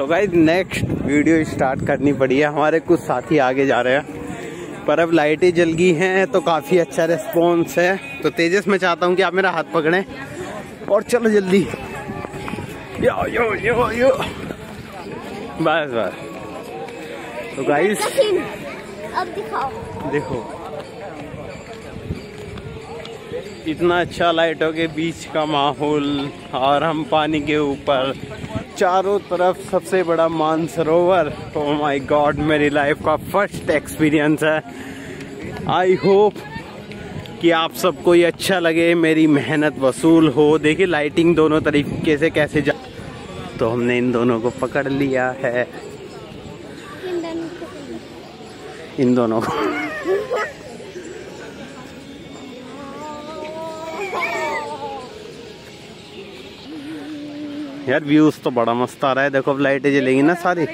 तो guys next video start करनी पड़ी है। हमारे कुछ साथी आगे जा रहे हैं। पर अब लाइटें जल गई हैं तो काफ़ी अच्छा रिस्पॉन्स है। तो तेजस मैं चाहता हूँ कि आप मेरा हाथ पकड़ें। और चलो जल्दी। यो यो यो यो। बस बस। तो गाइस अब दिखाओ। देखो। इतना अच्छा लाइटों के बीच का माहौल और हम पानी के ऊपर। चारों तरफ़ सबसे बड़ा मानसरोवर। ओ माय गॉड मेरी लाइफ का फ़र्स्ट एक्सपीरियंस है। आई होप कि आप सबको ये अच्छा लगे मेरी मेहनत वसूल हो। देखिए लाइटिंग दोनों तरीके से कैसे जा तो हमने इन दोनों को पकड़ लिया है। इन दोनों को यार व्यूज़ तो बड़ा मस्त आ रहा है। देखो अब लाइटें जलेगी ना सारी।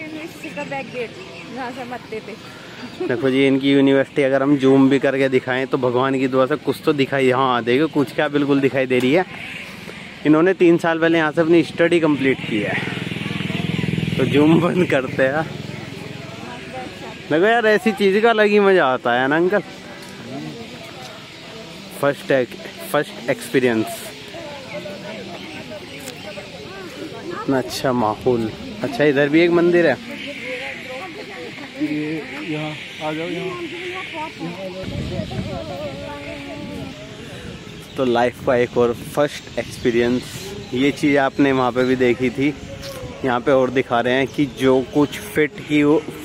देखो जी इनकी यूनिवर्सिटी अगर हम जूम भी करके दिखाएँ तो भगवान की दुआ से कुछ तो दिखाई हाँ देखो कुछ क्या बिल्कुल दिखाई दे रही है। इन्होंने तीन साल पहले यहाँ से अपनी स्टडी कंप्लीट की है। तो जूम बंद करते हैं। देखो यार ऐसी चीज़ का अलग ही मज़ा आता है ना अंकल? फ़र्स्ट फ़र्स्ट एक्सपीरियंस इतना अच्छा माहौल। अच्छा इधर भी एक मंदिर है। तो लाइफ का एक और फ़र्स्ट एक्सपीरियंस ये चीज़ आपने वहाँ पे भी देखी थी। यहाँ पे और दिखा रहे हैं कि जो कुछ फिट की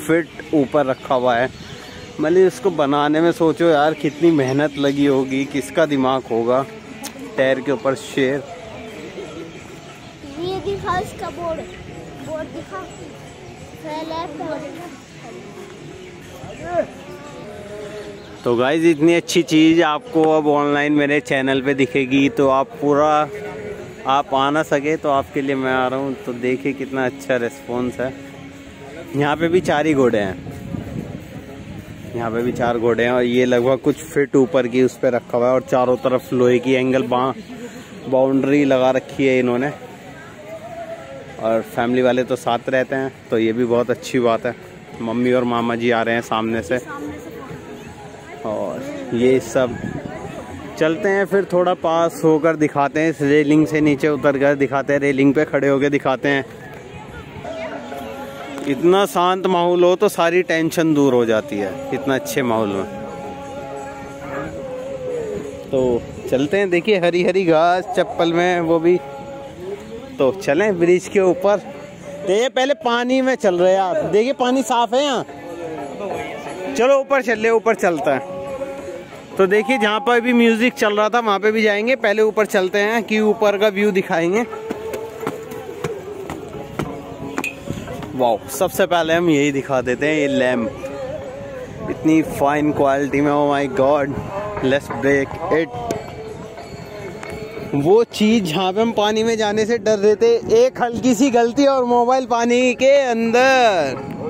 फिट ऊपर रखा हुआ है। मतलब इसको बनाने में सोचो यार, कितनी मेहनत लगी होगी, किसका दिमाग होगा? टैर के ऊपर शेर। इसका बोर्ड बोर्ड दिखा। तो गाइज़ इतनी अच्छी चीज़ आपको अब ऑनलाइन मेरे चैनल पे दिखेगी तो आप पूरा, आप आ ना सके तो आपके लिए मैं आ रहा हूँ तो देखिए कितना अच्छा रिस्पॉन्स है। यहाँ पे भी चार ही घोड़े हैं। यहाँ पे भी चार घोड़े हैं और ये लगभग कुछ फिट ऊपर की उस पर रखा हुआ है और चारों तरफ़ लोहे की एंगल बाउंड्री लगा रखी है इन्होंने। और फैमिली वाले तो साथ रहते हैं तो ये भी बहुत अच्छी बात है। मम्मी और मामा जी आ रहे हैं सामने से। और ये सब चलते हैं, फिर थोड़ा पास होकर दिखाते हैं, इस रेलिंग से नीचे उतर कर दिखाते हैं, रेलिंग पे खड़े होकर दिखाते हैं। इतना शांत माहौल हो तो सारी टेंशन दूर हो जाती है, इतना अच्छे माहौल में। तो चलते हैं, देखिए हरी हरी घास, चप्पल में, वो भी तो चलें ब्रिज के ऊपर। देखिए, पहले पानी में चल रहे आप। देखिए, पानी साफ़ है यहाँ। चलो, ऊपर चल रहे ऊपर चलता है। तो देखिए, जहाँ पर भी म्यूज़िक चल रहा था, वहाँ पे भी जाएँगे। पहले ऊपर चलते हैं कि ऊपर का व्यू दिखाएँगे। वाह सबसे पहले हम यही दिखा देते हैं, ये लैम्प इतनी फाइन क्वालिटी में ओ my god let's break it वो चीज़ जहाँ पे हम पानी में जाने से डर रहे थे एक हल्की सी गलती और मोबाइल पानी के अंदर।